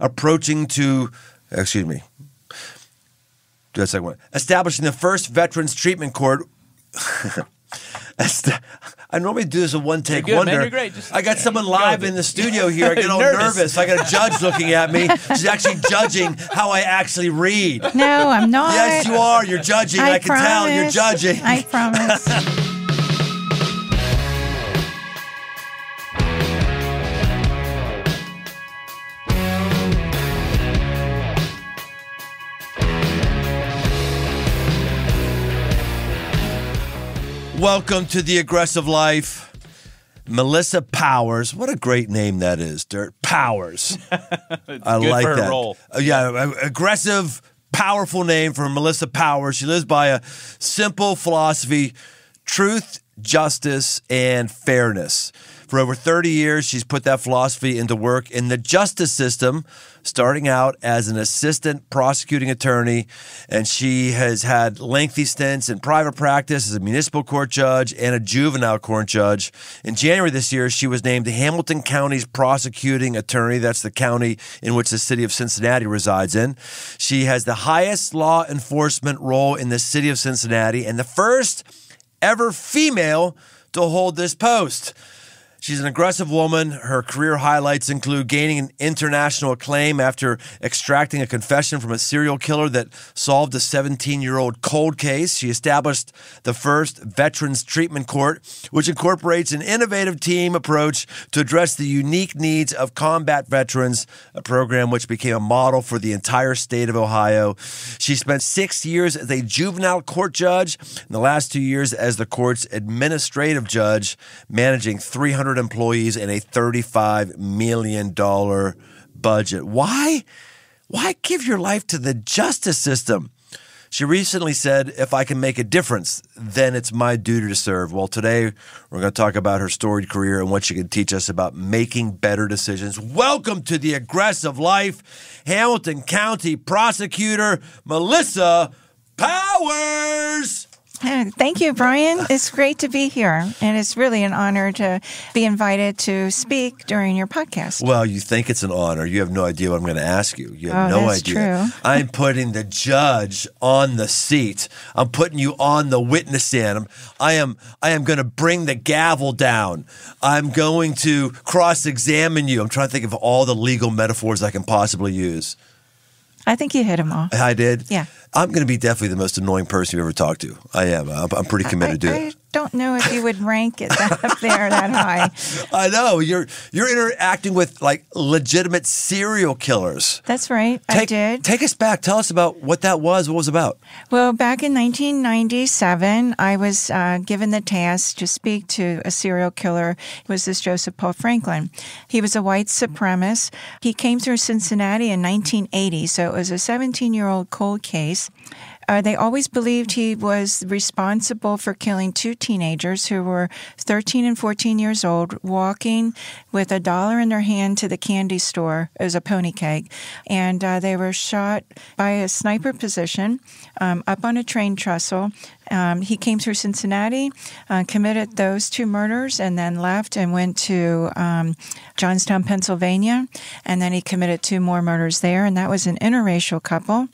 approaching to, excuse me, do that second one. Establishing the first Veterans Treatment Court. I normally do this a one take You're good, man. wonder. You're great. Just I got someone live with in the studio here. I get all Nervous. nervous. I got a judge looking at me. She's actually judging how I actually read. No, I'm not. Yes, you are. You're judging. I, can tell you're judging. I promise. Welcome to the aggressive life. Melissa Powers. What a great name that is, Dirk. Powers. I good like for her that. role. Uh, yeah, aggressive, powerful name for Melissa Powers. She lives by a simple philosophy truth, justice, and fairness. For over 30 years, she's put that philosophy into work in the justice system, starting out as an assistant prosecuting attorney. And she has had lengthy stints in private practice as a municipal court judge and a juvenile court judge. In January this year, she was named Hamilton County's prosecuting attorney. That's the county in which the city of Cincinnati resides in. She has the highest law enforcement role in the city of Cincinnati and the first ever female to hold this post. She's an aggressive woman. Her career highlights include gaining an international acclaim after extracting a confession from a serial killer that solved a 17 year old cold case. She established the first Veterans Treatment Court, which incorporates an innovative team approach to address the unique needs of combat veterans, a program which became a model for the entire state of Ohio. She spent six years as a juvenile court judge, and the last two years as the court's administrative judge, managing 300 employees and a $35 million budget. Why? Why give your life to the justice system? She recently said, If I can make a difference, then it's my duty to serve. Well, today we're going to talk about her storied career and what she can teach us about making better decisions. Welcome to the aggressive life, Hamilton County prosecutor Melissa Powers. Uh, thank you, Brian. It's great to be here. And it's really an honor to be invited to speak during your podcast. Well, you think it's an honor. You have no idea what I'm going to ask you. You have Oh, no that's idea. true. I'm putting the judge on the seat. I'm putting you on the witness stand. I'm, I am I am going to bring the gavel down. I'm going to cross-examine you. I'm trying to think of all the legal metaphors I can possibly use. I think you hit them all. I did. Yeah. I'm going to be definitely the most annoying person you ever talked to. I am. I'm, I'm pretty committed I, to I it. Don't know if you would rank it that up there that high. I know you're you're interacting with like legitimate serial killers. That's right. I Take, did. Take us back. Tell us about what that was. What was about. Well, back in 1997, I was uh, given the task to speak to a serial killer. It was this Joseph Paul Franklin. He was a white supremacist. He came through Cincinnati in 1980, so it was a 17 year old cold case. Uh, they always believed he was responsible for killing two teenagers who were 13 and 14 years old, walking with a dollar in their hand to the candy store. It was a pony keg. And uh, they were shot by a sniper position um, up on a train trestle. Um, he came through Cincinnati, uh, committed those two murders, and then left and went to um, Johnstown, Pennsylvania. And then he committed two more murders there, and that was an interracial couple.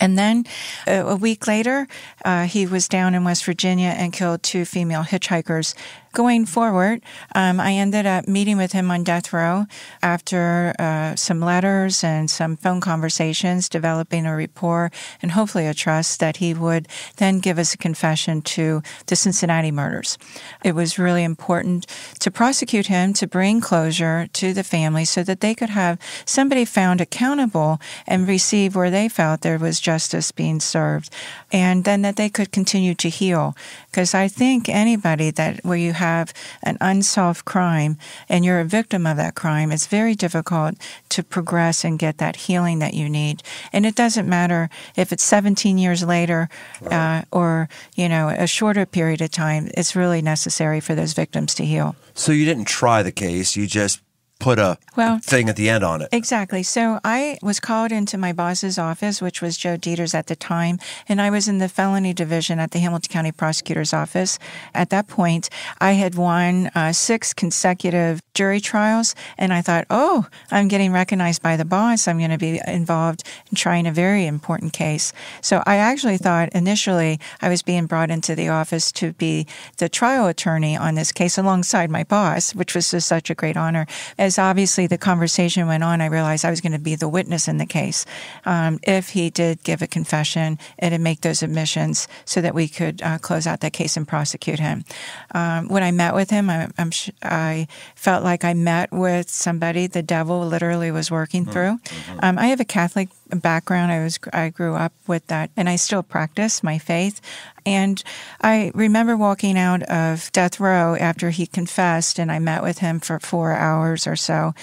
And then uh, a week later, uh, he was down in West Virginia and killed two female hitchhikers. Going forward, um, I ended up meeting with him on death row after uh, some letters and some phone conversations, developing a rapport and hopefully a trust that he would then give us a confession to the Cincinnati murders. It was really important to prosecute him to bring closure to the family so that they could have somebody found accountable and receive where they felt there was justice being served, and then that they could continue to heal. Because I think anybody that where you have an unsolved crime and you're a victim of that crime, it's very difficult to progress and get that healing that you need. And it doesn't matter if it's 17 years later uh, or you know a shorter period of time. It's really necessary for those victims to heal. So you didn't try the case. You just put a Well- thing at the end on it. Exactly. So I was called into my boss's office, which was Joe Deters at the time, and I was in the felony division at the Hamilton County Prosecutor's Office. At that point, I had won uh, six consecutive jury trials, and I thought, oh, I'm getting recognized by the boss. I'm going to be involved in trying a very important case. So I actually thought initially I was being brought into the office to be the trial attorney on this case alongside my boss, which was just such a great honor. As obviously the conversation went on, I realized I was going to be the witness in the case. Um, if he did give a confession and to make those admissions so that we could uh, close out that case and prosecute him. Um, when I met with him, I, I'm, sh- I felt like I met with somebody the devil literally was working through. Um, I have a Catholic background. I was I grew up with that, and I still practice my faith. And I remember walking out of death row after he confessed, and I met with him for four hours or so.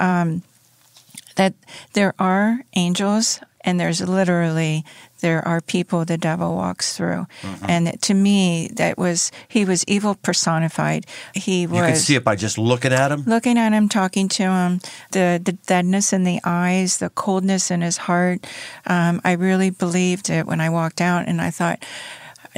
Um, that there are angels, and there's literally there are people the devil walks through, and to me that was he was evil personified. He was You can see it by just looking at him. looking at him, talking to him, the the deadness in the eyes, the coldness in his heart. Um, I really believed it when I walked out, and I thought.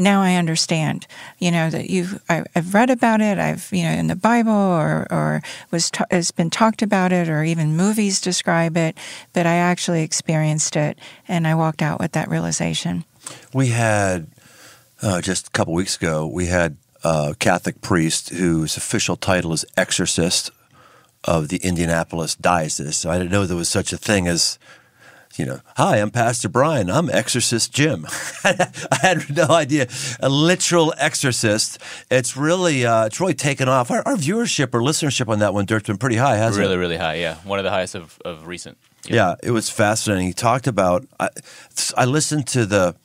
Now I understand, you know that you've, I've read about it. I've, you know, in the Bible or or was has been talked about it, or even movies describe it. But I actually experienced it, and I walked out with that realization. We had uh, just a couple weeks ago. We had a Catholic priest whose official title is exorcist of the Indianapolis diocese. So I didn't know there was such a thing as, you know, hi, I'm Pastor Brian. I'm Exorcist Jim. I had no idea. A literal exorcist. It's really, uh, it's really taken off. Our, our viewership or listenership on that one, Dirk's been pretty high, hasn't really, it? really really high. Yeah, one of the highest of, of recent. Yeah, it was fascinating. He talked about. I, I listened to the,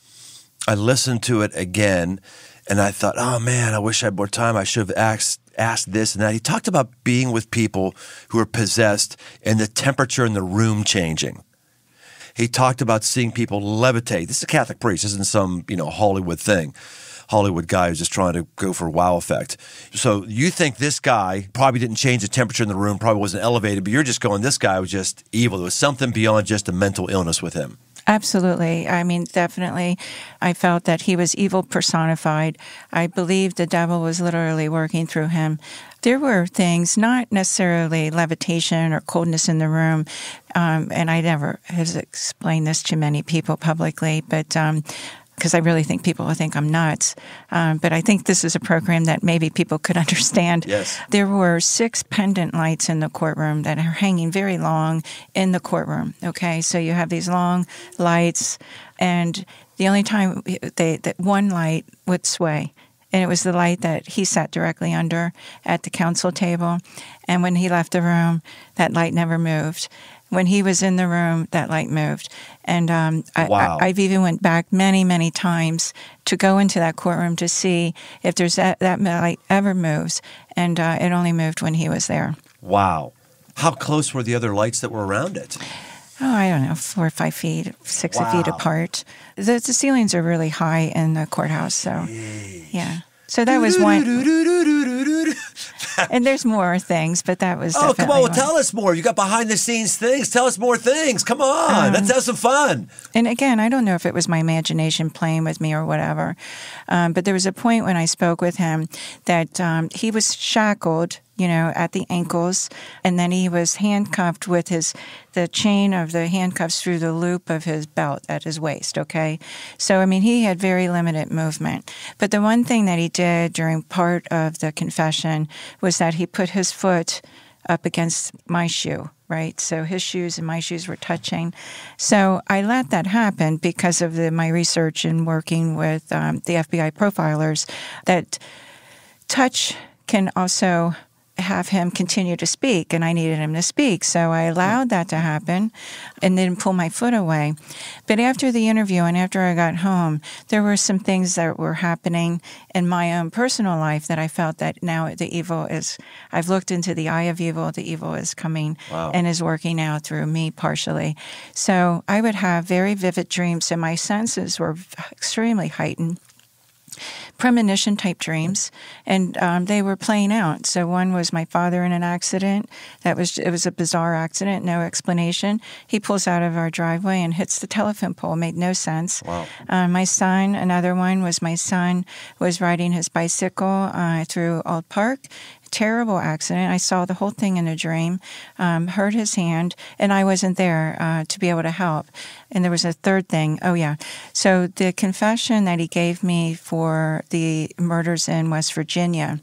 I listened to it again, and I thought, oh man, I wish I had more time. I should have asked asked this and that. He talked about being with people who are possessed and the temperature in the room changing. He talked about seeing people levitate. This is a Catholic priest. This isn't some you know Hollywood thing. Hollywood guy who's just trying to go for a wow effect. So you think this guy probably didn't change the temperature in the room, probably wasn't elevated, but you're just going, this guy was just evil. There was something beyond just a mental illness with him. Absolutely. I mean, definitely, I felt that he was evil personified. I believed the devil was literally working through him. There were things, not necessarily levitation or coldness in the room, um, and I never have explained this to many people publicly, but. Um, because I really think people will think I'm nuts. Um, but I think this is a program that maybe people could understand. Yes. There were six pendant lights in the courtroom that are hanging very long in the courtroom. Okay, so you have these long lights, and the only time they that one light would sway, and it was the light that he sat directly under at the council table, and when he left the room, that light never moved. When he was in the room, that light moved, and um, Wow. I, I've even went back many, many times to go into that courtroom to see if there's that, that light ever moves, and uh, it only moved when he was there. Wow. How close were the other lights that were around it? Oh, I don't know, four or five feet, six feet apart. The, the ceilings are really high in the courthouse, so yeah. So that was one, and there's more things, but that was. Oh, come on. Well, tell us more. You got behind the scenes things. Tell us more things. Come on. Um, Let's have some fun. And again, I don't know if it was my imagination playing with me or whatever, um, but there was a point when I spoke with him that um, he was shackled, you know, at the ankles, and then he was handcuffed with his the chain of the handcuffs through the loop of his belt at his waist. Okay, so I mean, he had very limited movement. But the one thing that he did during part of the confession was that he put his foot up against my shoe, right? So his shoes and my shoes were touching. So I let that happen because of the, my research and working with um, the FBI profilers that touch can also have him continue to speak, and I needed him to speak. So I allowed that to happen and then pull my foot away. But after the interview and after I got home, there were some things that were happening in my own personal life that I felt that now the evil is, I've looked into the eye of evil, the evil is coming Wow. and is working out through me partially. So I would have very vivid dreams, and my senses were extremely heightened. Premonition type dreams, and um, they were playing out. So one was my father in an accident. That was it was a bizarre accident, no explanation. He pulls out of our driveway and hits the telephone pole. Made no sense. Wow. Uh, my son, another one was my son was riding his bicycle uh, through Ault Park terrible accident. I saw the whole thing in a dream, um, hurt his hand, and I wasn't there uh, to be able to help. And there was a third thing. Oh, yeah. So the confession that he gave me for the murders in West Virginia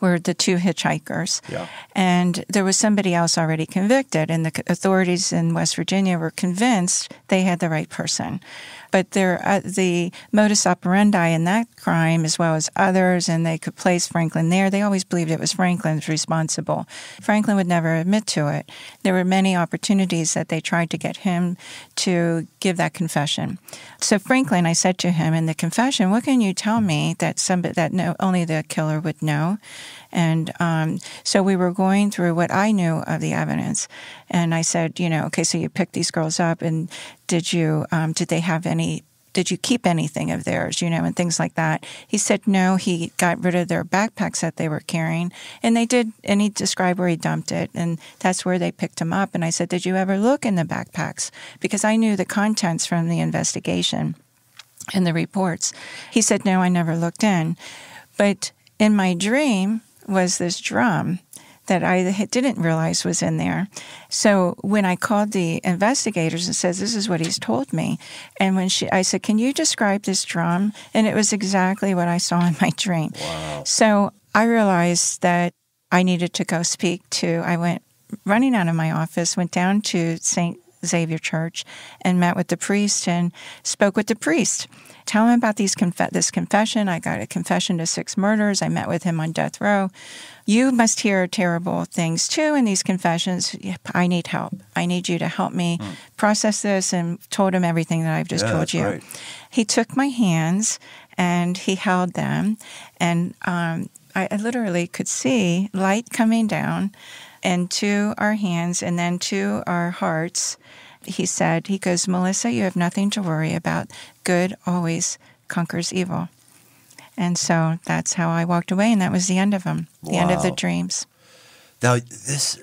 were the two hitchhikers. Yeah. And there was somebody else already convicted, and the authorities in West Virginia were convinced they had the right person. But there, uh, the modus operandi in that crime, as well as others, and they could place Franklin there. They always believed it was Franklin's responsible. Franklin would never admit to it. There were many opportunities that they tried to get him to give that confession. So Franklin, I said to him in the confession, "What can you tell me that somebody that no, only the killer would know?" And um, so we were going through what I knew of the evidence, and I said, you know, okay, so you picked these girls up, and did you um, did they have any? Did you keep anything of theirs, you know, and things like that? He said no. He got rid of their backpacks that they were carrying, and they did. And he described where he dumped it, and that's where they picked him up. And I said, did you ever look in the backpacks? Because I knew the contents from the investigation and the reports. He said, no, I never looked in, but in my dream was this drum that I didn't realize was in there. So when I called the investigators and said, "This is what he's told me," and when she, I said, "Can you describe this drum?" and it was exactly what I saw in my dream. Wow. So I realized that I needed to go speak to. I went running out of my office, went down to St. Xavier Church, and met with the priest and spoke with the priest tell him about these conf- this confession. I got a confession to six murders. I met with him on death row. You must hear terrible things too in these confessions. I need help. I need you to help me mm. process this and told him everything that I've just yeah, told you. Right. He took my hands and he held them, and um, I, I literally could see light coming down into our hands and then to our hearts he said, he goes, Melissa, you have nothing to worry about. Good always conquers evil. And so that's how I walked away, and that was the end of them, the wow. end of the dreams. Now, this,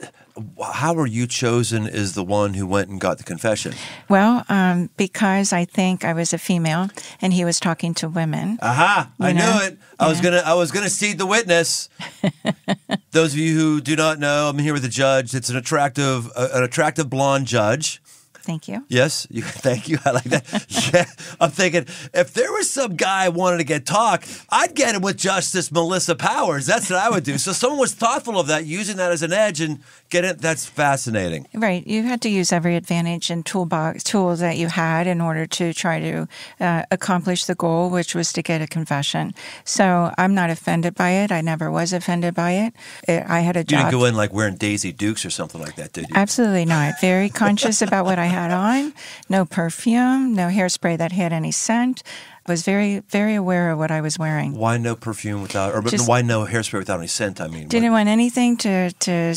how were you chosen as the one who went and got the confession? Well, um, because I think I was a female, and he was talking to women. Aha! I know? knew it. I yeah. was gonna, I was gonna seed the witness. Those of you who do not know, I'm here with a judge. It's an attractive, uh, an attractive blonde judge. Thank you. Yes, you, thank you. I like that. yeah, I'm thinking if there was some guy wanted to get talk, I'd get him with Justice Melissa Powers. That's what I would do. So someone was thoughtful of that, using that as an edge, and get it. That's fascinating. Right. You had to use every advantage and toolbox tools that you had in order to try to uh, accomplish the goal, which was to get a confession. So I'm not offended by it. I never was offended by it. it I had a job. You didn't go in like wearing Daisy Dukes or something like that, did you? Absolutely not. Very conscious about what I had had on, no perfume, no hairspray that had any scent. I was very, very aware of what I was wearing. Why no perfume without, or Just why no hairspray without any scent? I mean, didn't what? want anything to to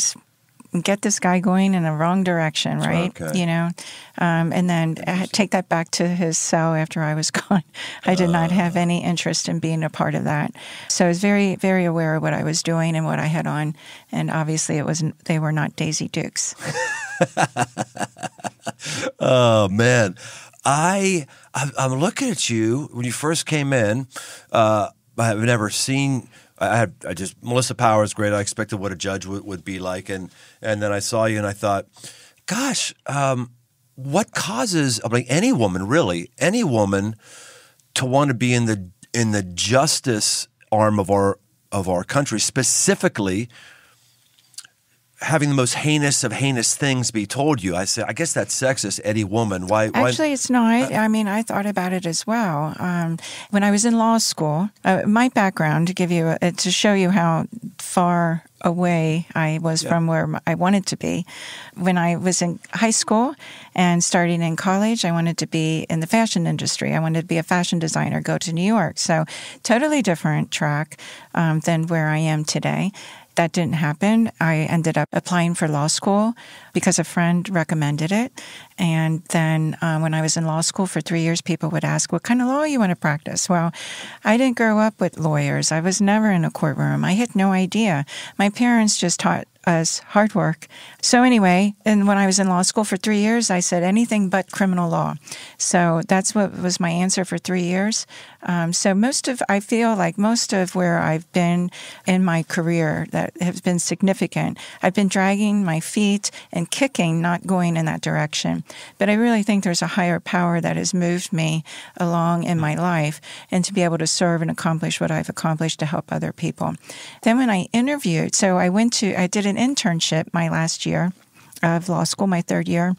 get this guy going in the wrong direction, right? Okay. You know, um, and then take that back to his cell after I was gone. I did uh, not have any interest in being a part of that, so I was very, very aware of what I was doing and what I had on, and obviously it wasn't. They were not Daisy Dukes. oh man, I I'm looking at you when you first came in. Uh, I've never seen. I had I just Melissa Powers great. I expected what a judge would, would be like, and and then I saw you and I thought, gosh, um, what causes? I mean, any woman really, any woman, to want to be in the in the justice arm of our of our country, specifically having the most heinous of heinous things be told you. I say, I guess that's sexist, any woman. Why? Actually, why? it's not. I mean, I thought about it as well. Um, when I was in law school, uh, my background to give you a, to show you how far away I was yeah. from where I wanted to be. When I was in high school and starting in college, I wanted to be in the fashion industry. I wanted to be a fashion designer, go to New York. So, totally different track um, than where I am today. That didn't happen. I ended up applying for law school because a friend recommended it. And then uh, when I was in law school for three years, people would ask, What kind of law you want to practice? Well, I didn't grow up with lawyers. I was never in a courtroom. I had no idea. My parents just taught us hard work. So anyway, and when I was in law school for three years, I said anything but criminal law. So that's what was my answer for three years. Um, so most of, I feel like most of where I've been in my career that has been significant, I've been dragging my feet and kicking, not going in that direction. But I really think there's a higher power that has moved me along in my life and to be able to serve and accomplish what I've accomplished to help other people. Then when I interviewed, so I went to, I did an internship my last year of law school, my third year.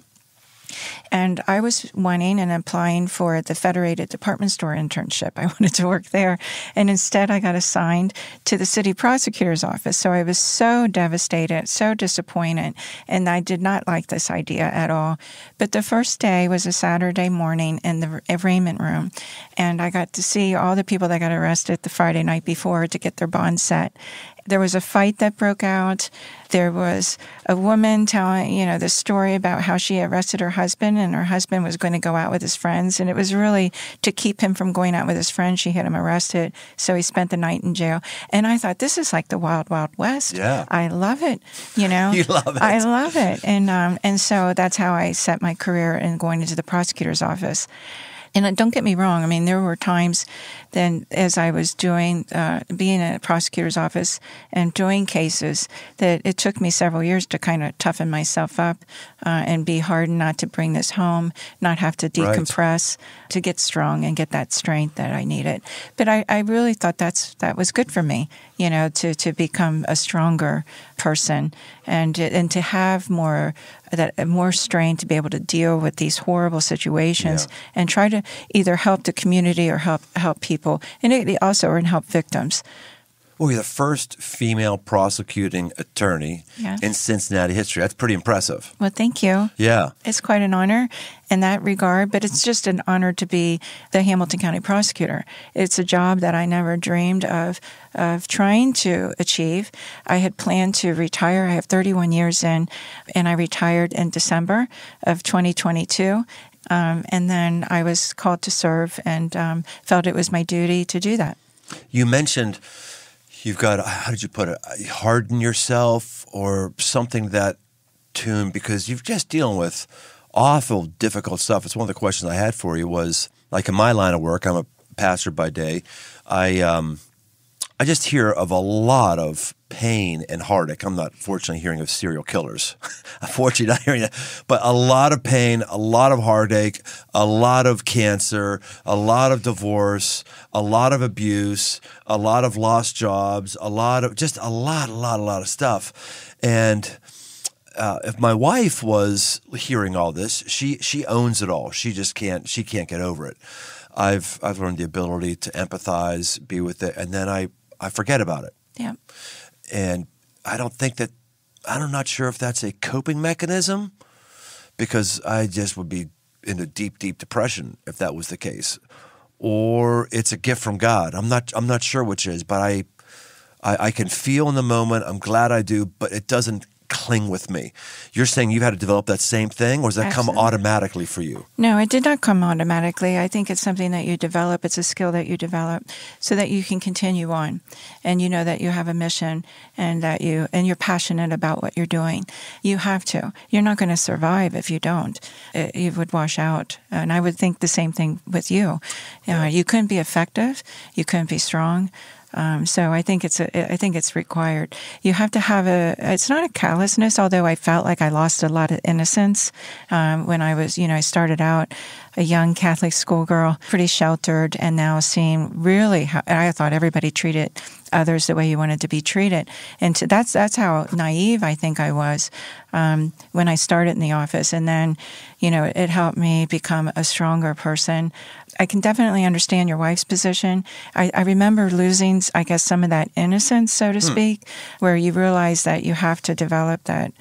And I was wanting and applying for the Federated Department Store internship. I wanted to work there. And instead, I got assigned to the city prosecutor's office. So I was so devastated, so disappointed. And I did not like this idea at all. But the first day was a Saturday morning in the arraignment uh, room. And I got to see all the people that got arrested the Friday night before to get their bond set there was a fight that broke out. There was a woman telling, you know, the story about how she arrested her husband and her husband was going to go out with his friends. And it was really to keep him from going out with his friends. She had him arrested. So he spent the night in jail. And I thought, this is like the wild, wild west. Yeah. I love it. You know, you love it. I love it. And, um, and so that's how I set my career in going into the prosecutor's office. And don't get me wrong. I mean, there were times then as I was doing, uh, being in a prosecutor's office and doing cases, that it took me several years to kind of toughen myself up uh, and be hardened not to bring this home, not have to decompress, right. to get strong and get that strength that I needed. But I, I really thought that's that was good for me, you know, to, to become a stronger person and and to have more that more strength to be able to deal with these horrible situations yeah. and try to either help the community or help help people and it also and help victims. Well, you're the first female prosecuting attorney yeah. in Cincinnati history. That's pretty impressive. Well, thank you. Yeah. It's quite an honor in that regard, but it's just an honor to be the Hamilton County prosecutor. It's a job that I never dreamed of of trying to achieve. I had planned to retire. I have 31 years in, and I retired in December of 2022. Um, and then I was called to serve and um, felt it was my duty to do that. You mentioned you've got how did you put it? Harden yourself or something that tune because you're just dealing with awful difficult stuff. It's one of the questions i had for you was like in my line of work i'm a pastor by day. I um, I just hear of a lot of pain and heartache. I'm not fortunately hearing of serial killers. Unfortunately, not hearing that, but a lot of pain, a lot of heartache, a lot of cancer, a lot of divorce, a lot of abuse, a lot of lost jobs, a lot of just a lot, a lot, a lot of stuff. And uh, if my wife was hearing all this, she she owns it all. She just can't she can't get over it. I've I've learned the ability to empathize, be with it, and then I I forget about it. Yeah. And I don't think that I'm not sure if that's a coping mechanism because I just would be in a deep, deep depression if that was the case, or it's a gift from God. I'm not. I'm not sure which is, but I, I, I can feel in the moment. I'm glad I do, but it doesn't cling with me. You're saying you've had to develop that same thing, or does that Absolutely. come automatically for you? No, it did not come automatically. I think it's something that you develop. It's a skill that you develop so that you can continue on, and you know that you have a mission and that you and you're passionate about what you're doing. You have to. You're not going to survive if you don't. It, it, would wash out. And I would think the same thing with you. Uh, you, know, you couldn't be effective. You couldn't be strong. Um, so I think it's a, I think it's required. You have to have a. It's not a callousness, although I felt like I lost a lot of innocence um, when I was, you know, I started out a young Catholic schoolgirl, pretty sheltered, and now seeing really how I thought everybody treated others the way you wanted to be treated, and to, that's that's how naive I think I was um, when I started in the office, and then, you know, it helped me become a stronger person. I can definitely understand your wife's position. I, I remember losing, I guess, some of that innocence, so to hmm. speak, where you realize that you have to develop that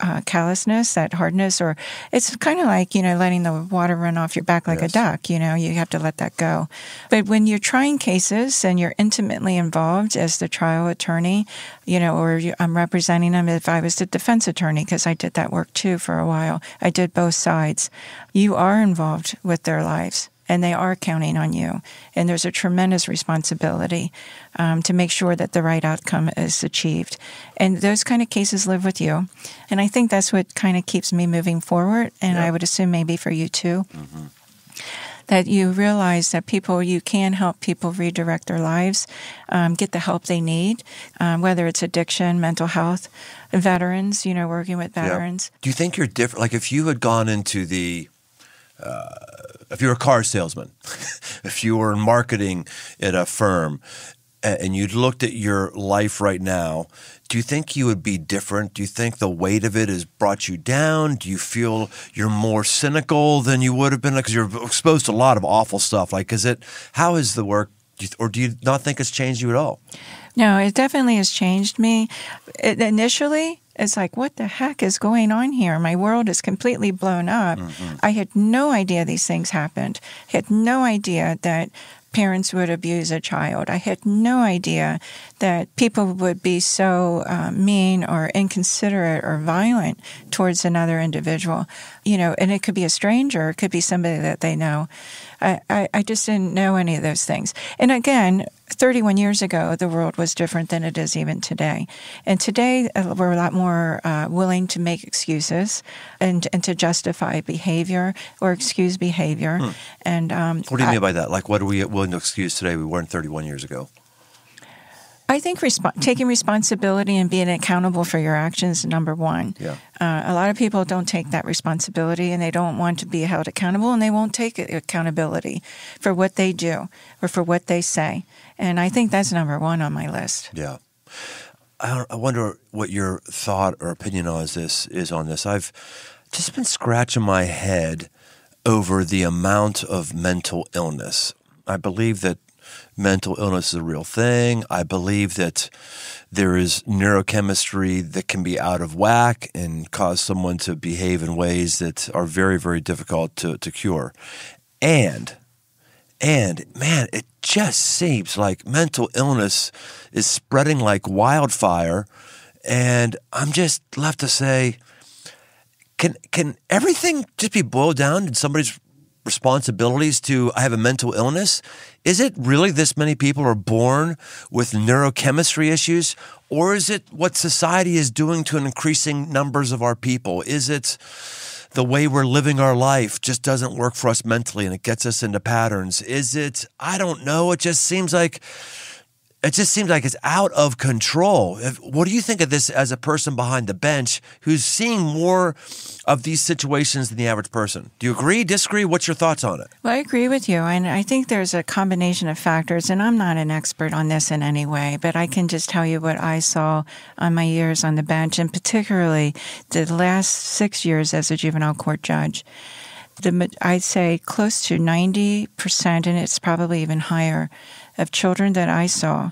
uh, callousness, that hardness, or it's kind of like, you know, letting the water run off your back like yes. a duck. You know, you have to let that go. But when you're trying cases and you're intimately involved involved as the trial attorney, you know, or I'm representing them if I was the defense attorney, because I did that work too for a while. I did both sides. You are involved with their lives and they are counting on you. And there's a tremendous responsibility um, to make sure that the right outcome is achieved. And those kind of cases live with you. And I think that's what kind of keeps me moving forward. And yeah. I would assume maybe for you too. Mm-hmm. That you realize that people, you can help people redirect their lives, um, get the help they need, um, whether it's addiction, mental health, veterans, you know, working with veterans. Yeah. Do you think you're different? Like if you had gone into the uh, if you're a car salesman, if you were in marketing at a firm, and you looked at your life right now, do you think you would be different? Do you think the weight of it has brought you down? Do you feel you're more cynical than you would have been? Because you're exposed to a lot of awful stuff. Like, is it, how is the work, or do you not think it's changed you at all? No, it definitely has changed me. It, initially, it's like, what the heck is going on here? My world is completely blown up. Mm-hmm. I had no idea these things happened. I had no idea that parents would abuse a child. I had no idea that people would be so uh, mean or inconsiderate or violent towards another individual. You know, and it could be a stranger, it could be somebody that they know. I, I, I just didn't know any of those things. And again, 31 years ago, the world was different than it is even today. And today, uh, we're a lot more uh, willing to make excuses and, and to justify behavior or excuse behavior. Hmm. And um, what do you I, mean by that? Like, what are we willing to excuse today we weren't 31 years ago? I think resp- taking responsibility and being accountable for your actions is number one. Yeah. Uh, a lot of people don't take that responsibility and they don't want to be held accountable and they won't take accountability for what they do or for what they say. And I think that's number one on my list. Yeah. I, I wonder what your thought or opinion on this is on this. I've just been scratching my head over the amount of mental illness. I believe that mental illness is a real thing. I believe that there is neurochemistry that can be out of whack and cause someone to behave in ways that are very, very difficult to, to cure. And, and man, it just seems like mental illness is spreading like wildfire. And I'm just left to say, can can everything just be boiled down to somebody's responsibilities to I have a mental illness? Is it really this many people are born with neurochemistry issues? Or is it what society is doing to an increasing numbers of our people? Is it the way we're living our life just doesn't work for us mentally and it gets us into patterns? Is it, I don't know, it just seems like it just seems like it's out of control. What do you think of this as a person behind the bench who's seeing more of these situations than the average person? Do you agree, disagree? What's your thoughts on it? Well, I agree with you. And I think there's a combination of factors. And I'm not an expert on this in any way, but I can just tell you what I saw on my years on the bench, and particularly the last six years as a juvenile court judge the I'd say close to 90%, and it's probably even higher, of children that I saw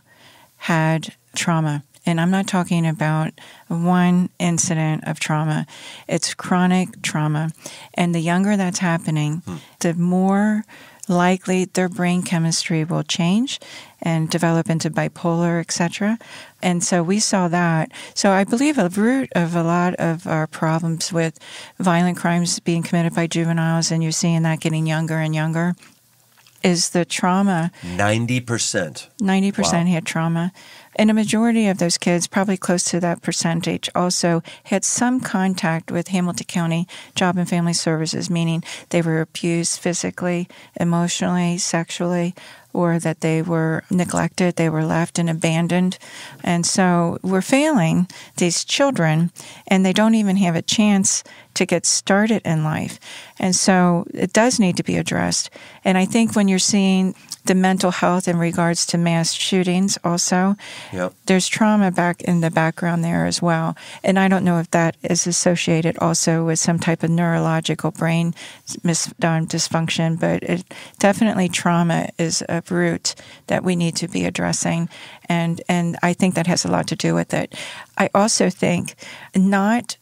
had trauma. And I'm not talking about one incident of trauma, it's chronic trauma. And the younger that's happening, hmm. the more likely their brain chemistry will change and develop into bipolar, etc. And so we saw that. So I believe a root of a lot of our problems with violent crimes being committed by juveniles, and you're seeing that getting younger and younger, is the trauma. 90%. 90% wow. had trauma. And a majority of those kids, probably close to that percentage, also had some contact with Hamilton County Job and Family Services, meaning they were abused physically, emotionally, sexually, or that they were neglected, they were left and abandoned. And so we're failing these children, and they don't even have a chance to get started in life. And so it does need to be addressed. And I think when you're seeing the mental health in regards to mass shootings also. Yep. There's trauma back in the background there as well. And I don't know if that is associated also with some type of neurological brain mis- um, dysfunction, but it, definitely trauma is a root that we need to be addressing. And, and I think that has a lot to do with it. I also think not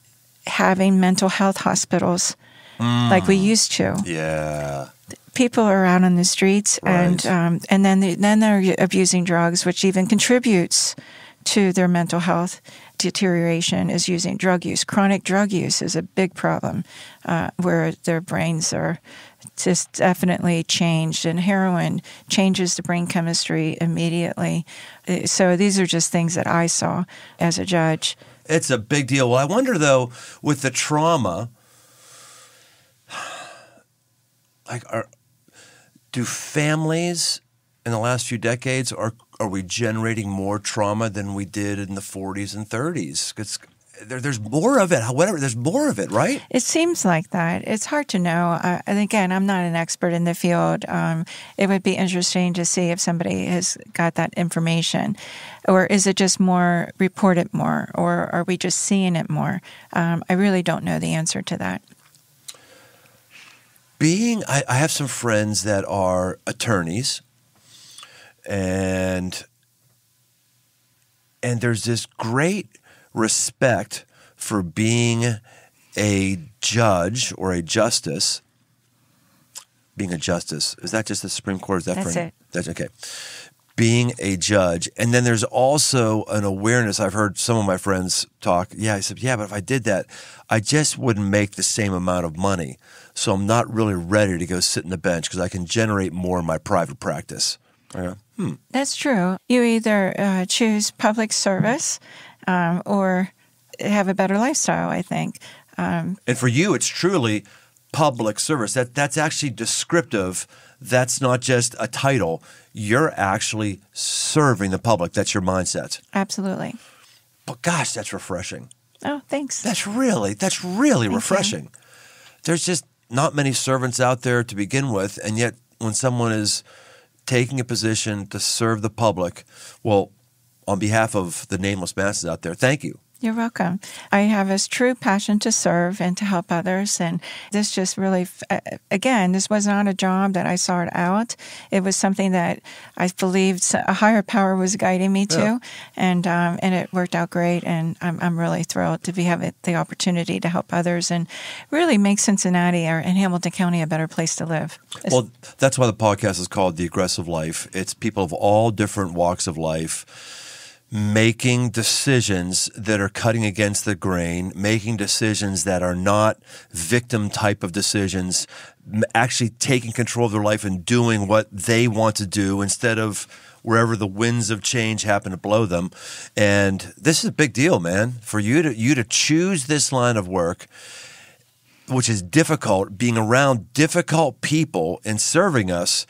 having mental health hospitals like we used to. Yeah. People are out on the streets, and um, and then they, then they're abusing drugs, which even contributes to their mental health deterioration. Is using drug use. Chronic drug use is a big problem, uh, where their brains are just definitely changed, and heroin changes the brain chemistry immediately. Uh, So these are just things that I saw as a judge. It's a big deal. Well, I wonder though, with the trauma, like, are do families in the last few decades are are we generating more trauma than we did in the 40s and 30s? It's, there, there's more of it. However, there's more of it, right? It seems like that. It's hard to know. Uh, and again, I'm not an expert in the field. Um, it would be interesting to see if somebody has got that information. Or is it just more reported more? Or are we just seeing it more? Um, I really don't know the answer to that. being I, I have some friends that are attorneys and and there's this great respect for being a judge or a justice. Being a justice. Is that just the supreme court? Is that That's frame? it. that's okay. Being a judge. And then there's also an awareness. I've heard some of my friends talk. Yeah i said yeah but if i did that i just wouldn't make the same amount of money. So i'm not really ready to go sit in the bench because i can generate more in my private practice. Yeah. That's true. You either uh, choose public service um, or have a better lifestyle, I think. Um, and for you it's truly public service that that's actually descriptive that's not just a title you're actually serving the public that's your mindset absolutely. but gosh that's refreshing Oh, thanks. That's really that's really you. refreshing. There's just not many servants out there to begin with, and yet when someone is taking a position to serve the public, well, on behalf of the nameless masses out there, thank you. You're welcome. I have this true passion to serve and to help others. And this just really, uh, again, this was not a job that I sought out. It was something that I believed a higher power was guiding me to. Yeah. And, um, and it worked out great. And I'm, I'm really thrilled to be having the opportunity to help others and really make Cincinnati or, and Hamilton County a better place to live. Well, that's why the podcast is called The Aggressive Life. It's people of all different walks of life making decisions that are cutting against the grain, making decisions that are not victim type of decisions, actually taking control of their life and doing what they want to do instead of wherever the winds of change happen to blow them. And this is a big deal, man, for you to you to choose this line of work which is difficult, being around difficult people and serving us,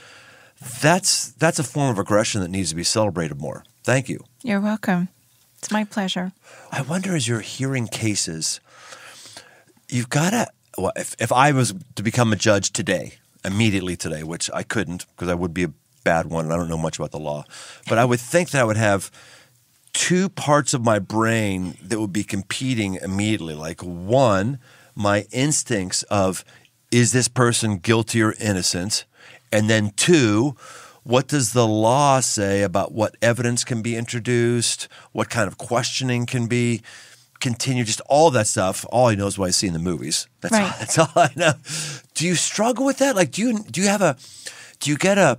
that's that's a form of aggression that needs to be celebrated more. Thank you. You're welcome. It's my pleasure. I wonder as you're hearing cases, you've got to. Well, if, if I was to become a judge today, immediately today, which I couldn't because I would be a bad one and I don't know much about the law, but I would think that I would have two parts of my brain that would be competing immediately. Like one, my instincts of is this person guilty or innocent? And then two, what does the law say about what evidence can be introduced, what kind of questioning can be continued, just all that stuff. All I know is what I see in the movies. That's, all, Right. that's all I know. Do you struggle with that? Like, do you do you have a do you get a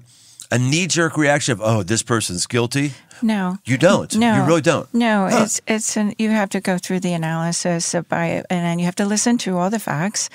a knee jerk reaction of oh this person's guilty? No. You don't. No, You really don't. No, Huh. it's it's an you have to go through the analysis of by and then you have to listen to all the facts,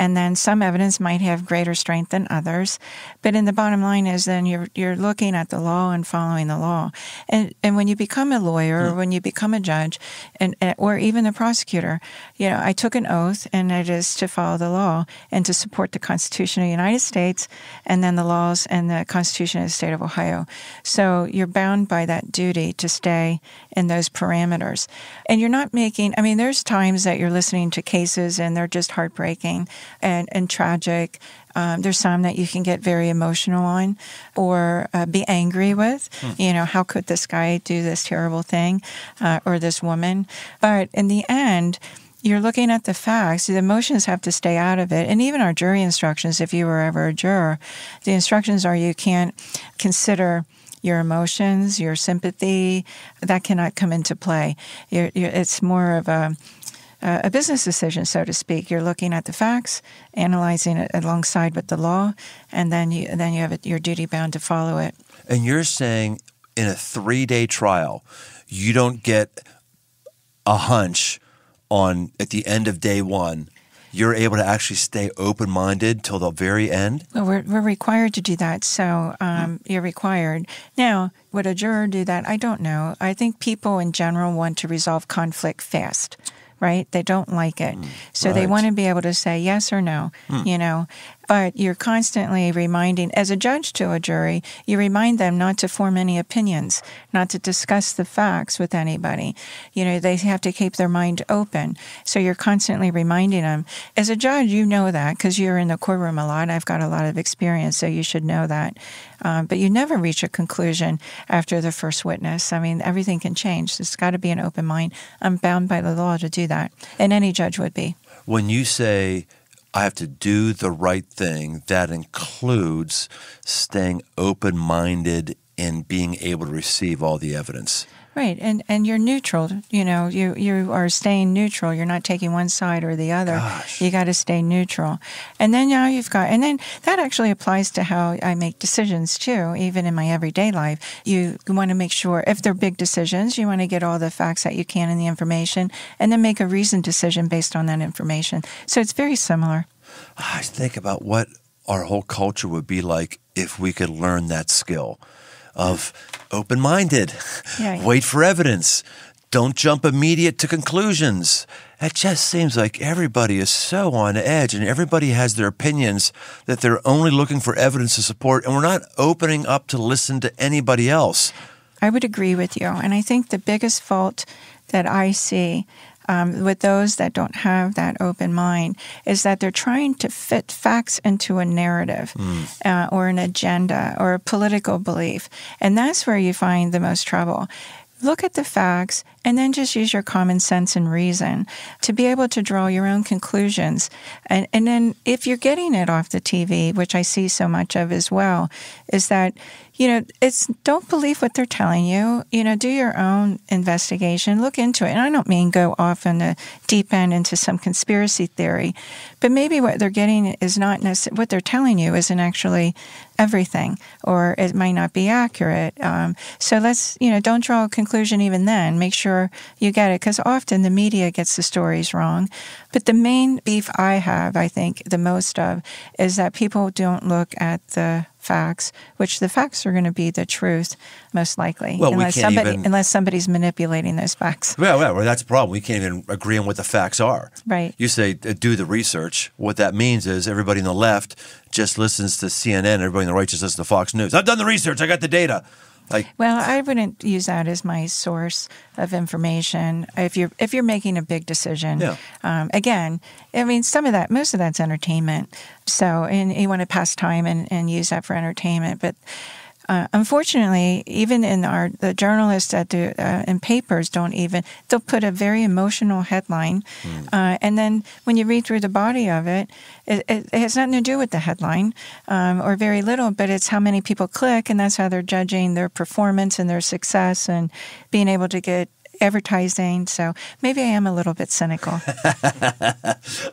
and then some evidence might have greater strength than others, but in the bottom line is then you're you're looking at the law and following the law, and and when you become a lawyer Hmm. or when you become a judge, and and- or even the prosecutor, you know I took an oath and it is to follow the law and to support the Constitution of the United States, and then the laws and the Constitution of the state of Ohio, so you're bound by that duty to stay in those parameters. And you're not making, I mean, there's times that you're listening to cases and they're just heartbreaking and, and tragic. Um, there's some that you can get very emotional on or uh, be angry with. You know, how could this guy do this terrible thing uh, or this woman? But in the end, you're looking at the facts. The emotions have to stay out of it. And even our jury instructions, if you were ever a juror, the instructions are you can't consider your emotions, your sympathy, that cannot come into play. You're, you're, it's more of a uh, a business decision, so to speak. You're looking at the facts, analyzing it alongside with the law, and then you then you have it, your duty bound to follow it. And you're saying in a three day trial, you don't get a hunch on at the end of day one. You're able to actually stay open minded till the very end. Well, we're, we're required to do that. So um, you're required. Now, would a juror do that? I don't know. I think people in general want to resolve conflict fast right? They don't like it. Mm. so they want to be able to say yes or no, mm. you know. But you're constantly reminding, as a judge to a jury, you remind them not to form any opinions, not to discuss the facts with anybody. You know, they have to keep their mind open. So you're constantly reminding them. As a judge, you know that because you're in the courtroom a lot. I've got a lot of experience, so you should know that. Um, but you never reach a conclusion after the first witness. I mean, everything can change. There's got to be an open mind. I'm bound by the law to do that, and any judge would be. When you say, I have to do the right thing, that includes staying open minded and being able to receive all the evidence. Right, and and you're neutral. You know, you you are staying neutral. You're not taking one side or the other. Gosh. You got to stay neutral. And then now you've got, and then that actually applies to how I make decisions too. Even in my everyday life, you want to make sure if they're big decisions, you want to get all the facts that you can and the information, and then make a reasoned decision based on that information. So it's very similar. I think about what our whole culture would be like if we could learn that skill of open minded, Yeah. wait for evidence, don't jump immediate to conclusions. It just seems like everybody is so on edge and everybody has their opinions that they're only looking for evidence to support, and we're not opening up to listen to anybody else. I would agree with you. And I think the biggest fault that I see um, with those that don't have that open mind is that they're trying to fit facts into a narrative uh, or an agenda or a political belief. And that's where you find the most trouble. Look at the facts and then just use your common sense and reason to be able to draw your own conclusions. And, and then if you're getting it off the TV, which I see so much of as well, is that you know, it's don't believe what they're telling you. You know, do your own investigation, look into it. And I don't mean go off in the deep end into some conspiracy theory, but maybe what they're getting is not necessarily what they're telling you isn't actually everything, or it might not be accurate. Um, so let's, you know, don't draw a conclusion even then. Make sure you get it, because often the media gets the stories wrong. But the main beef I have, I think, the most of, is that people don't look at the facts, which the facts are going to be the truth, most likely, Well, we unless can't somebody even- unless somebody's manipulating those facts. Well, well, well, that's a problem. We can't even agree on what the facts are. Right. You say uh, do the research. What that means is everybody on the left just listens to CNN. Everybody on the right just listens to Fox News. I've done the research. I got the data. Like, Well, I wouldn't use that as my source of information if you're if you're making a big decision. Yeah. Um, again, I mean, some of that, most of that's entertainment. So, and you want to pass time and, and use that for entertainment, but. Uh, unfortunately, even in our the journalists that do uh, in papers don't even they'll put a very emotional headline, uh, and then when you read through the body of it, it, it, it has nothing to do with the headline um, or very little, but it's how many people click, and that's how they're judging their performance and their success and being able to get advertising. So maybe I am a little bit cynical.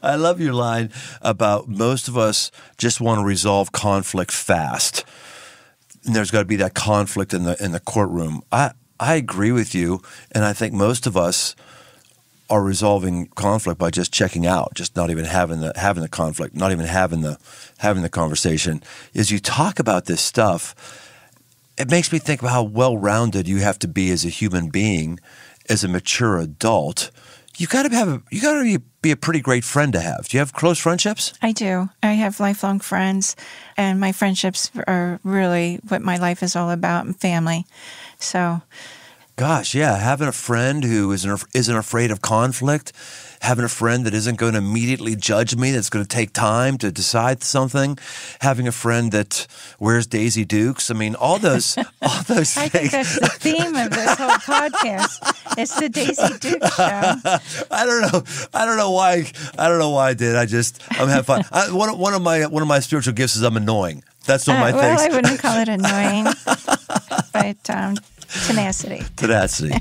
I love your line about most of us just want to resolve conflict fast. And there's got to be that conflict in the in the courtroom. I I agree with you, and I think most of us are resolving conflict by just checking out, just not even having the having the conflict, not even having the having the conversation. As you talk about this stuff, it makes me think about how well rounded you have to be as a human being, as a mature adult. You got to have a, you got to be, be a pretty great friend to have. Do you have close friendships? I do. I have lifelong friends, and my friendships are really what my life is all about and family. So, Gosh, yeah, having a friend who isn't isn't afraid of conflict, having a friend that isn't going to immediately judge me, that's going to take time to decide something, having a friend that wears Daisy Dukes. I mean, all those all those I things. think that's the theme of this whole podcast. It's the Daisy Duke show. I don't know. I don't know why. I don't know why I did. I just I'm having fun. I, one of- one of my one of my spiritual gifts is I'm annoying. That's one of Uh, my well, I wouldn't call it annoying, but um, tenacity. Tenacity.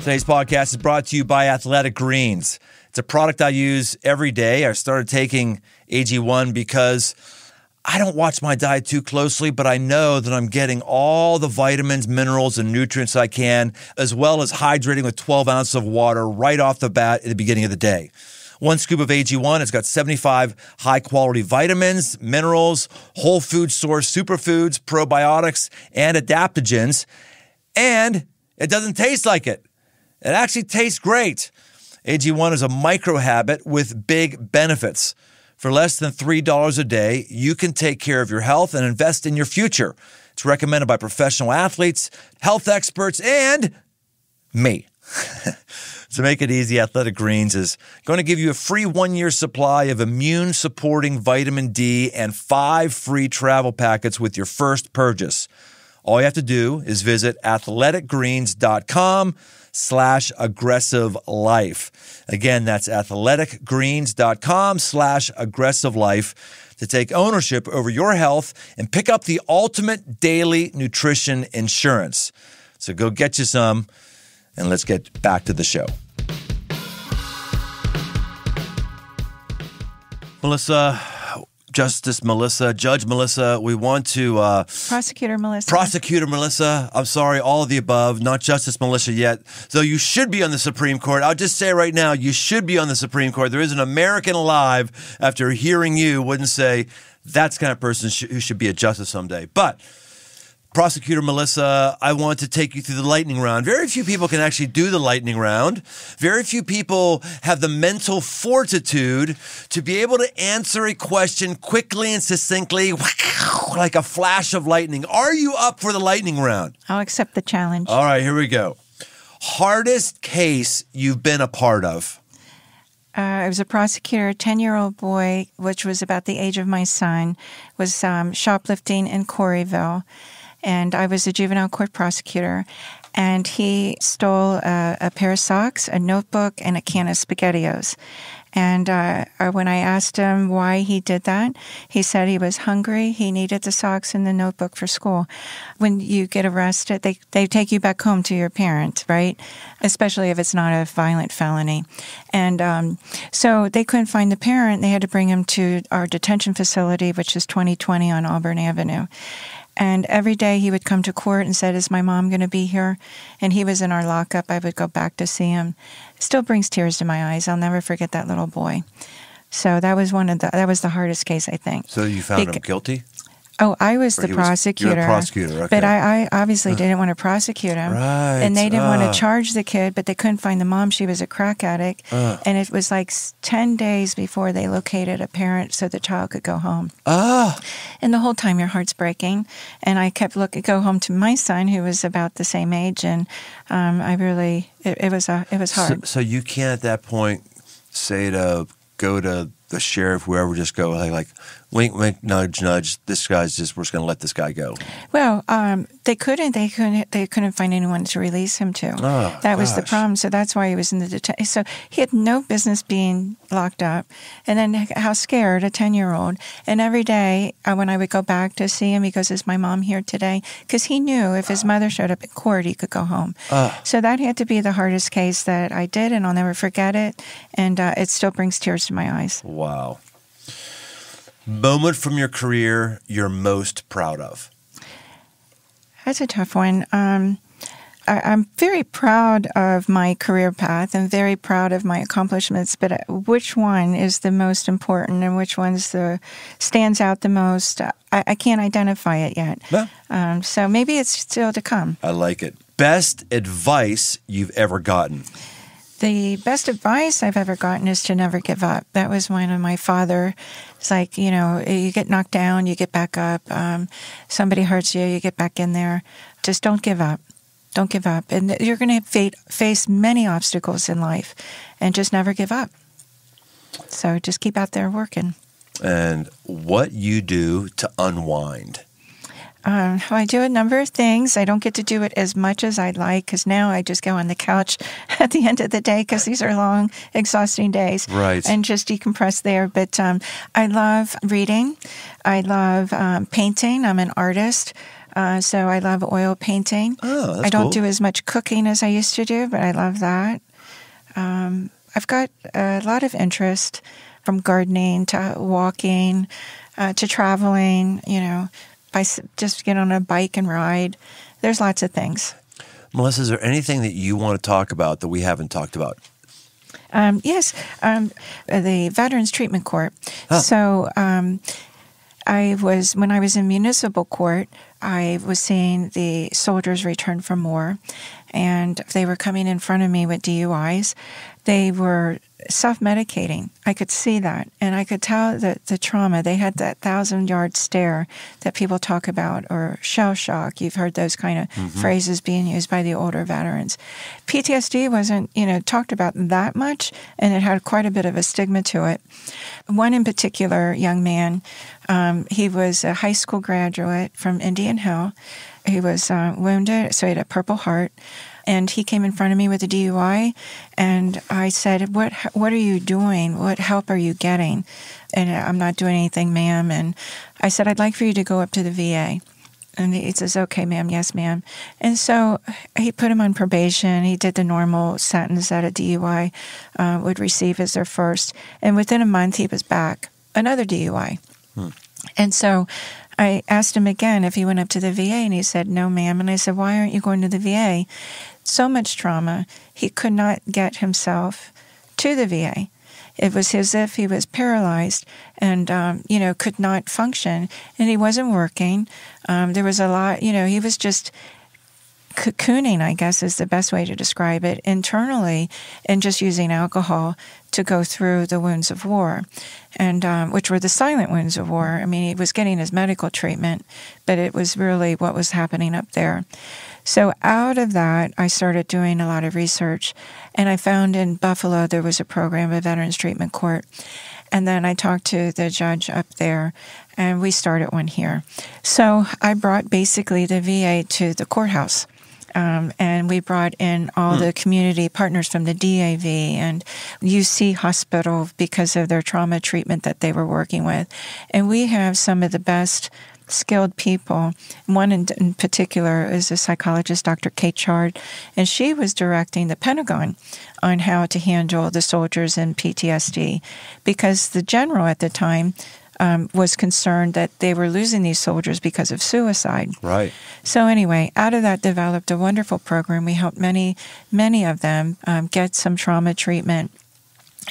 Today's podcast is brought to you by Athletic Greens. It's a product I use every day. I started taking AG1 because I don't watch my diet too closely, but I know that I'm getting all the vitamins, minerals, and nutrients I can, as well as hydrating with 12 ounces of water right off the bat at the beginning of the day. One scoop of AG1 has got 75 high quality vitamins, minerals, whole food source superfoods, probiotics, and adaptogens. And it doesn't taste like it. It actually tastes great. AG1 is a micro habit with big benefits. For less than $3 a day, you can take care of your health and invest in your future. It's recommended by professional athletes, health experts, and me. to make it easy, Athletic Greens is going to give you a free one year supply of immune supporting vitamin D and five free travel packets with your first purchase. All you have to do is visit athleticgreens.com slash aggressive life. Again, that's athleticgreens.com slash aggressive life to take ownership over your health and pick up the ultimate daily nutrition insurance. So go get you some and let's get back to the show. Melissa, Justice Melissa, Judge Melissa, we want to uh, Prosecutor Melissa. Prosecutor Melissa, I'm sorry, all of the above, not Justice Melissa yet. Though you should be on the Supreme Court. I'll just say right now, you should be on the Supreme Court. There is an American alive after hearing you wouldn't say that's the kind of person sh- who should be a justice someday. But Prosecutor Melissa, I want to take you through the lightning round. Very few people can actually do the lightning round. Very few people have the mental fortitude to be able to answer a question quickly and succinctly, like a flash of lightning. Are you up for the lightning round? I'll accept the challenge. All right, here we go. Hardest case you've been a part of? Uh, I was a prosecutor. A ten-year-old boy, which was about the age of my son, was um, shoplifting in Corryville and I was a juvenile court prosecutor. And he stole a, a pair of socks, a notebook, and a can of SpaghettiOs. And uh, when I asked him why he did that, he said he was hungry. He needed the socks and the notebook for school. When you get arrested, they, they take you back home to your parent, right? Especially if it's not a violent felony. And um, so they couldn't find the parent. They had to bring him to our detention facility, which is 2020 on Auburn Avenue. And every day he would come to court and said, "Is my mom going to be here?" And he was in our lockup. I would go back to see him. It still brings tears to my eyes. I'll never forget that little boy. So that was one of the that was the hardest case I think. So you found him guilty? Oh, I was Or the he was- prosecutor. a prosecutor, okay. But I, I obviously didn't want to prosecute him. Right, And they didn't want ah. to charge the kid, but they couldn't find the mom. She was a crack addict. Ah. And it was like 10 days before they located a parent so the child could go home. Ah, And the whole time your heart's breaking. And I kept looking, go home to my son who was about the same age. And um, I really, it, it was, uh, it was so, hard. so you can't at that point say to go to the sheriff, whoever, just go like, like wink, wink, nudge, nudge. This guy's just we're just gonna let this guy go. Well, um, they couldn't. They couldn't. They couldn't find anyone to release him to. Oh, that was the problem. So that's why he was in the detention. So he had no business being locked up. And then how scared a ten-year-old. And every day uh, when I would go back to see him, he goes, "Is my mom here today?" Because he knew if his mother showed up in court, he could go home. Ah. So that had to be the hardest case that I did, and I'll never forget it. And uh, it still brings tears to my eyes. Wow. Moment from your career you're most proud of. That's a tough one. Um, I, I'm very proud of my career path and very proud of my accomplishments. But uh, which one is the most important and which one's the stands out the most? I, I can't identify it yet. Yeah. Um, so maybe it's still to come. I like it. Best advice you've ever gotten. The best advice I've ever gotten is to never give up. That was one of my father. It's like, you know, you get knocked down, you get back up. Um, somebody hurts you, you get back in there. Just don't give up. Don't give up. And you're going to fa- face many obstacles in life and just never give up. So just keep out there working. And what you do to unwind. Um, I do a number of things. I don't get to do it as much as I'd like because now I just go on the couch at the end of the day because these are long, exhausting days. Right. And just decompress there. But um, I love reading. I love um, painting. I'm an artist. Uh, so I love oil painting. Oh, I don't cool. do as much cooking as I used to do, but I love that. Um, I've got a lot of interest from gardening to walking uh, to traveling, you know, by s- just get on a bike and ride. There's lots of things. Melissa, is there anything that you want to talk about that we haven't talked about? Um, yes, um, the Veterans Treatment Court. So um, I was when I was in municipal court, I was seeing the soldiers return from war, and they were coming in front of me with DUIs. They were self-medicating. I could see that, and I could tell that the trauma. They had that thousand-yard stare that people talk about, or shell shock. You've heard those kind of mm-hmm. phrases being used by the older veterans. PTSD wasn't, you know, talked about that much, and it had quite a bit of a stigma to it. One in particular, young man, um, he was a high school graduate from Indian Hill. He was uh, wounded, so he had a Purple Heart. And he came in front of me with a DUI, and I said, "What? What are you doing? What help are you getting?" And I'm not doing anything, ma'am. And I said, "I'd like for you to go up to the VA." And he says, okay, ma'am, yes, ma'am. And so he put him on probation. He did the normal sentence that a DUI uh, would receive as their first. And within a month, he was back, another DUI. And so I asked him again if he went up to the VA, and he said, no, ma'am. And I said, why aren't you going to the VA? So much trauma. He could not get himself to the VA. It was as if he was paralyzed and, um, you know, could not function. And he wasn't working. Um, there was a lot, you know, he was just cocooning, I guess is the best way to describe it, internally and just using alcohol to go through the wounds of war, and um, which were the silent wounds of war. I mean, he was getting his medical treatment, but it was really what was happening up there. So out of that, I started doing a lot of research, and I found in Buffalo there was a program, a Veterans Treatment Court. And then I talked to the judge up there, and we started one here. So I brought basically the VA to the courthouse. Um, and we brought in all the community partners from the DAV and UC Hospital because of their trauma treatment that they were working with. And we have some of the best skilled people. One in, in particular is a psychologist, Dr. Kate Chard, and she was directing the Pentagon on how to handle the soldiers in PTSD because the general at the time um, was concerned that they were losing these soldiers because of suicide. Right. So anyway, out of that developed a wonderful program. We helped many, many of them um, get some trauma treatment.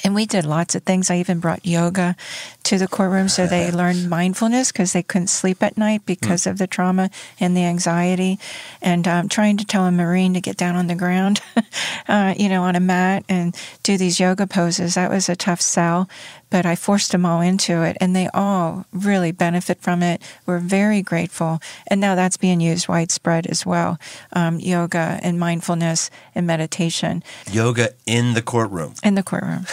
And we did lots of things. I even brought yoga to the courtroom so they learned mindfulness because they couldn't sleep at night because of the trauma and the anxiety. And um, trying to tell a Marine to get down on the ground, uh, you know, on a mat and do these yoga poses, that was a tough sell. But I forced them all into it, and they all really benefit from it. We're very grateful. And now that's being used widespread as well um, yoga and mindfulness and meditation Yoga in the courtroom. in the courtroom.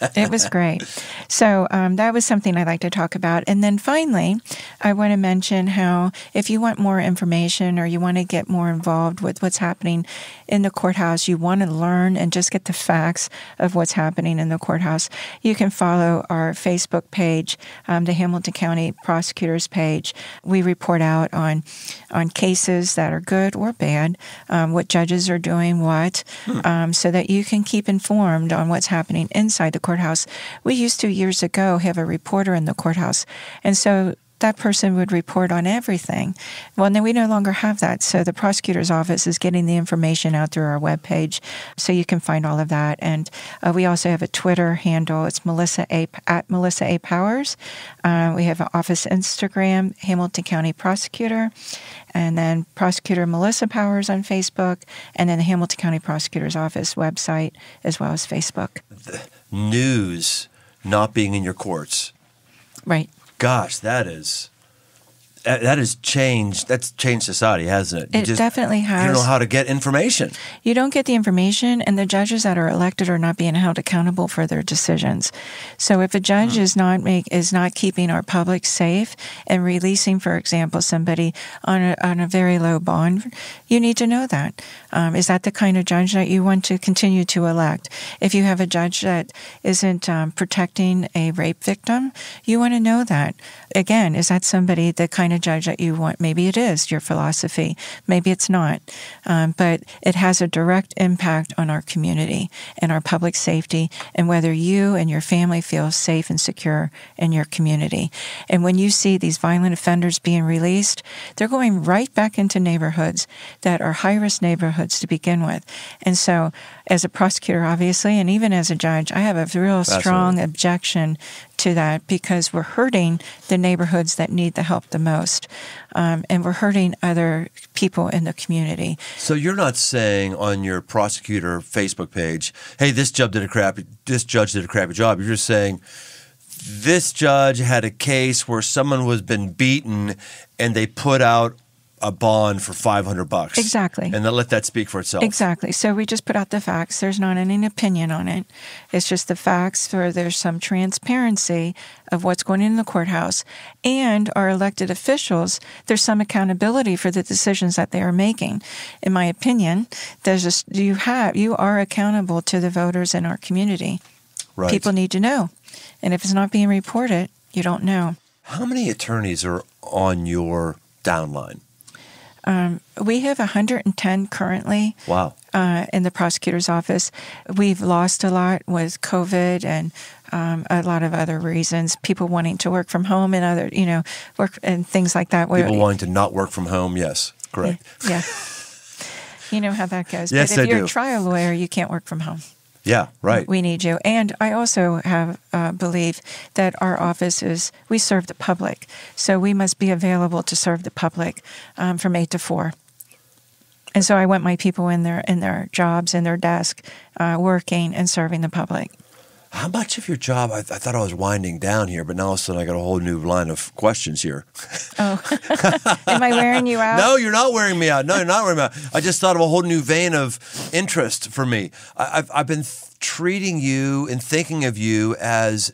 It was great. So um, that was something I'd like to talk about. And then finally, I want to mention how if you want more information or you want to get more involved with what's happening in the courthouse, you want to learn and just get the facts of what's happening in the courthouse, you can follow our Facebook page, um, the Hamilton County Prosecutors page. We report out on on cases that are good or bad, um, what judges are doing, what, um, so that you can keep informed on what's happening inside the courthouse. We used to years ago have a reporter in the courthouse, and so that person would report on everything. Well, now we no longer have that. So the prosecutor's office is getting the information out through our webpage, so you can find all of that. And uh, we also have a Twitter handle. It's Melissa A at Melissa A Powers. Uh, we have an office Instagram, Hamilton County Prosecutor, and then Prosecutor Melissa Powers on Facebook, and then the Hamilton County Prosecutor's Office website as well as Facebook. News not being in your courts. Right. Gosh, that is that has changed. That's changed society, hasn't it? You It definitely has. You don't know how to get information. You don't get the information, and the judges that are elected are not being held accountable for their decisions. So, if a judge hmm. is not make is not keeping our public safe and releasing, for example, somebody on a, on a very low bond, you need to know that. Um, is that the kind of judge that you want to continue to elect? If you have a judge that isn't um, protecting a rape victim, you want to know that. Again, is that somebody the kind of judge that you want. Maybe it is your philosophy, maybe it's not, um, but it has a direct impact on our community and our public safety, and whether you and your family feel safe and secure in your community. And when you see these violent offenders being released, they're going right back into neighborhoods that are high risk neighborhoods to begin with. And so, as a prosecutor, obviously, and even as a judge, I have a real strong objection to that because we're hurting the neighborhoods that need the help the most. Um, and we're hurting other people in the community. So you're not saying on your prosecutor Facebook page, "Hey, this judge did a crappy this judge did a crappy job." You're just saying this judge had a case where someone was been beaten and they put out a bond for 500 bucks. Exactly. And then let that speak for itself. Exactly. So we just put out the facts. There's not any opinion on it. It's just the facts where there's some transparency of what's going on in the courthouse and our elected officials, there's some accountability for the decisions that they are making. In my opinion, there's just you have you are accountable to the voters in our community. Right. People need to know. And if it's not being reported, you don't know. How many attorneys are on your downline? Um, we have 110 currently. Wow. Uh, in the prosecutor's office. We've lost a lot with COVID and um, a lot of other reasons. People wanting to work from home and other, you know, work and things like that. People wanting to not work from home. Yes, correct. Yeah. you know how that goes. Yes, but if I you're do. a trial lawyer, you can't work from home. Yeah, right. We need you. And I also have uh, believe that our office is, we serve the public. So we must be available to serve the public um, from 8 to 4. And so I want my people in their, in their jobs, in their desk, uh, working and serving the public. How much of your job? I, I thought I was winding down here, but now all of a sudden I got a whole new line of questions here. Oh, am I wearing you out? No, you're not wearing me out. No, you're not wearing me out. I just thought of a whole new vein of interest for me. I, I've, I've been th- treating you and thinking of you as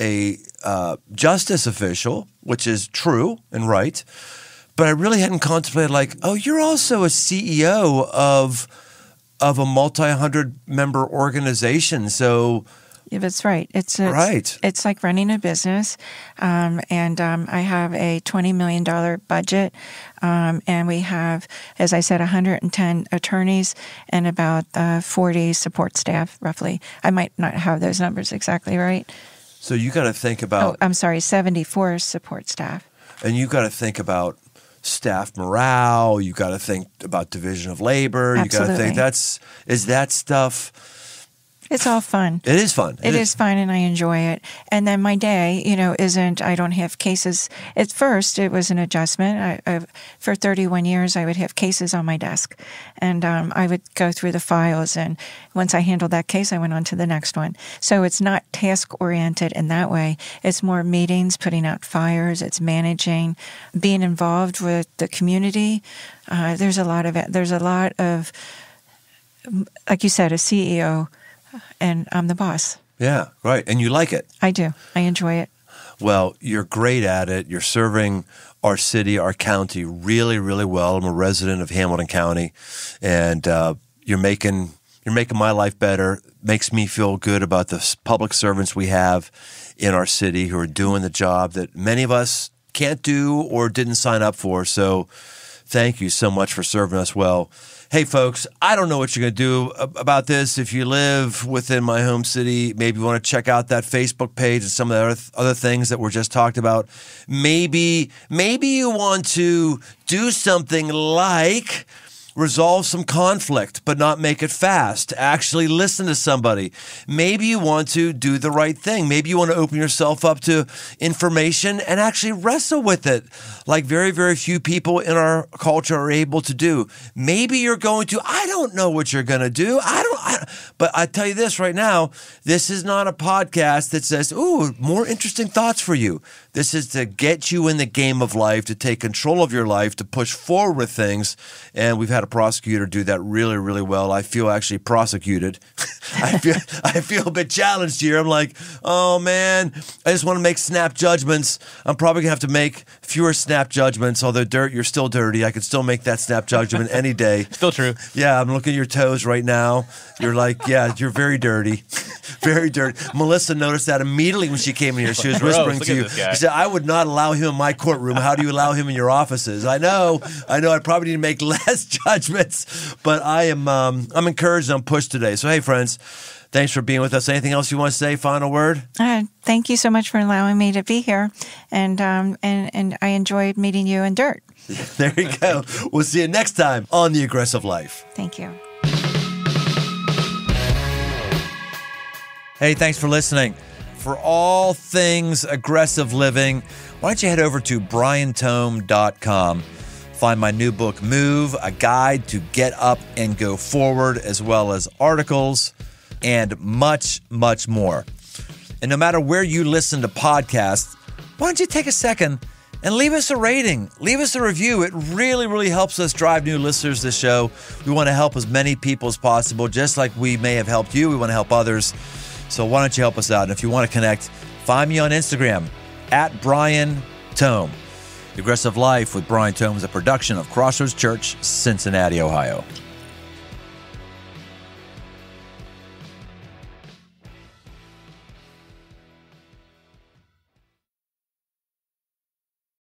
a uh, justice official, which is true and right. But I really hadn't contemplated, like, oh, you're also a CEO of of a multi hundred member organization. So that's right. It's, it's Right. It's like running a business, um, and um, I have a twenty million dollar budget, um, and we have, as I said, one hundred and ten attorneys and about uh, forty support staff, roughly. I might not have those numbers exactly right. so you got to think Oh, about I'm sorry, seventy four support staff. and you got to think about staff morale. You got to think about division of labor. Absolutely. You got to think that's is that stuff. It's all fun. It is fun. It is fun and I enjoy it. And then my day, you know, isn't, I don't have cases. At first, it was an adjustment. I, I, for 31 years, I would have cases on my desk and um, I would go through the files. And once I handled that case, I went on to the next one. So it's not task oriented in that way. It's more meetings, putting out fires, it's managing, being involved with the community. Uh, there's a lot of it. There's a lot of, like you said, a CEO, and I'm the boss. Yeah, right. And you like it. I do. I enjoy it. Well, you're great at it. You're serving our city, our county really, really well. I'm a resident of Hamilton County, and uh, you're making you're making my life better. Makes me feel good about the public servants we have in our city who are doing the job that many of us can't do or didn't sign up for. So, thank you so much for serving us well. Hey, folks, I don't know what you're going to do about this. If you live within my home city, maybe you want to check out that Facebook page and some of the other, other things that were just talked about. Maybe, maybe you want to do something like resolve some conflict, but not make it fast. Actually, listen to somebody. Maybe you want to do the right thing. Maybe you want to open yourself up to information and actually wrestle with it, like very, very few people in our culture are able to do. Maybe you're going to, I don't know what you're going to do. I don't, I, but I tell you this right now this is not a podcast that says, ooh, more interesting thoughts for you. This is to get you in the game of life, to take control of your life, to push forward with things. And we've had a prosecutor do that really, really well. I feel actually prosecuted. I feel I feel a bit challenged here. I'm like, oh man, I just want to make snap judgments. I'm probably gonna have to make fewer snap judgments. Although Dirk, you're still dirty. I could still make that snap judgment any day. Still true. Yeah, I'm looking at your toes right now. You're like, yeah, you're very dirty. very dirty. Melissa noticed that immediately when she came in here. She was Gross, whispering to you. She said, I would not allow him in my courtroom. How do you allow him in your offices? I know, I know I probably need to make less judgments, but I am um, I'm encouraged and I'm pushed today. So hey friends, thanks for being with us. Anything else you want to say? Final word? Uh, thank you so much for allowing me to be here, and um, and and I enjoyed meeting you in Dirk. There you go. We'll see you next time on The Aggressive Life. Thank you. Hey, thanks for listening. For all things aggressive living, why don't you head over to briantome.com. Find my new book, Move, a guide to get up and go forward, as well as articles and much, much more. And no matter where you listen to podcasts, why don't you take a second and leave us a rating? Leave us a review. It really, really helps us drive new listeners to the show. We want to help as many people as possible, just like we may have helped you. We want to help others. So why don't you help us out? And if you want to connect, find me on Instagram at Brian Tome. The Aggressive Life with Brian Tome is a production of Crossroads Church, Cincinnati, Ohio.